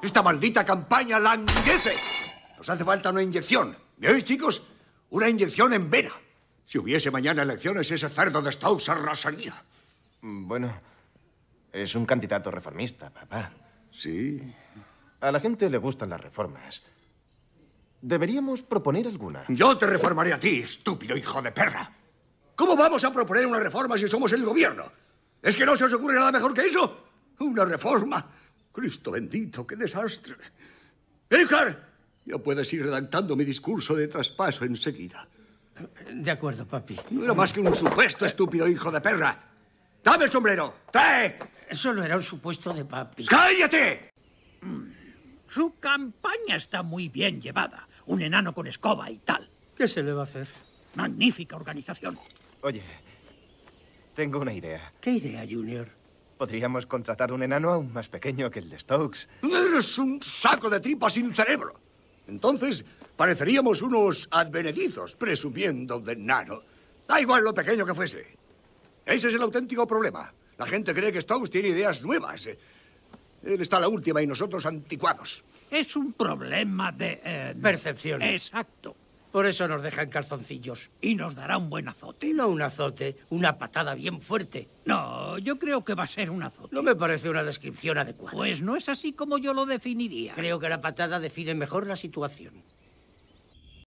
Esta maldita campaña languidece. Nos hace falta una inyección. ¿Me oís, chicos? Una inyección en vena. Si hubiese mañana elecciones, ese cerdo de Stokes arrasaría. Bueno, es un candidato reformista, papá. Sí. A la gente le gustan las reformas. Deberíamos proponer alguna. Yo te reformaré a ti, estúpido hijo de perra. ¿Cómo vamos a proponer una reforma si somos el gobierno? ¿Es que no se os ocurre nada mejor que eso? Una reforma. Cristo bendito, qué desastre. Edgar, ya puedes ir redactando mi discurso de traspaso enseguida. De acuerdo, papi. No era más que un supuesto, estúpido hijo de perra. ¡Dame el sombrero! ¡Trae! Solo era un supuesto de papi. ¡Cállate! Su campaña está muy bien llevada. Un enano con escoba y tal. ¿Qué se le va a hacer? Magnífica organización. Oye, tengo una idea. ¿Qué idea, Junior? Podríamos contratar un enano aún más pequeño que el de Stokes. Eres un saco de tripas sin cerebro. Entonces, pareceríamos unos advenedizos, presumiendo de enano. Da igual lo pequeño que fuese. Ese es el auténtico problema. La gente cree que Stokes tiene ideas nuevas. Él está a la última y nosotros anticuados. Es un problema de... eh, Percepción. Exacto. Por eso nos dejan calzoncillos. Y nos dará un buen azote. No un azote, una patada bien fuerte. No, yo creo que va a ser un azote. No me parece una descripción adecuada. Pues no es así como yo lo definiría. Creo que la patada define mejor la situación.